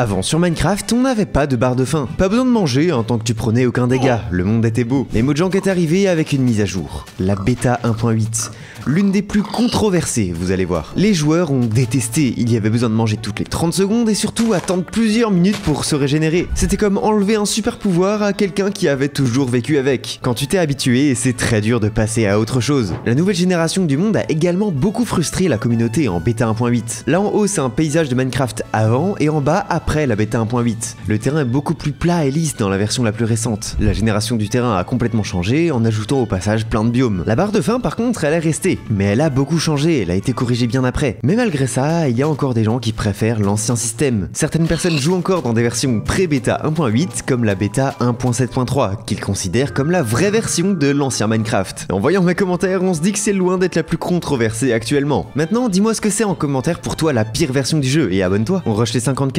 Avant sur Minecraft, on n'avait pas de barre de faim. Pas besoin de manger en tant que tu prenais aucun dégât, le monde était beau. Mais Mojang est arrivé avec une mise à jour, la bêta 1.8 l'une des plus controversées, vous allez voir. Les joueurs ont détesté, il y avait besoin de manger toutes les 30 secondes et surtout attendre plusieurs minutes pour se régénérer. C'était comme enlever un super pouvoir à quelqu'un qui avait toujours vécu avec. Quand tu t'es habitué, c'est très dur de passer à autre chose. La nouvelle génération du monde a également beaucoup frustré la communauté en bêta 1.8. Là en haut, c'est un paysage de Minecraft avant et en bas après la bêta 1.8. Le terrain est beaucoup plus plat et lisse dans la version la plus récente. La génération du terrain a complètement changé en ajoutant au passage plein de biomes. La barre de faim par contre, elle est restée mais elle a beaucoup changé, elle a été corrigée bien après. Mais malgré ça, il y a encore des gens qui préfèrent l'ancien système. Certaines personnes jouent encore dans des versions pré-bêta 1.8 comme la bêta 1.7.3, qu'ils considèrent comme la vraie version de l'ancien Minecraft. En voyant mes commentaires, on se dit que c'est loin d'être la plus controversée actuellement. Maintenant, dis-moi ce que c'est en commentaire pour toi la pire version du jeu et abonne-toi, on rush les 50k.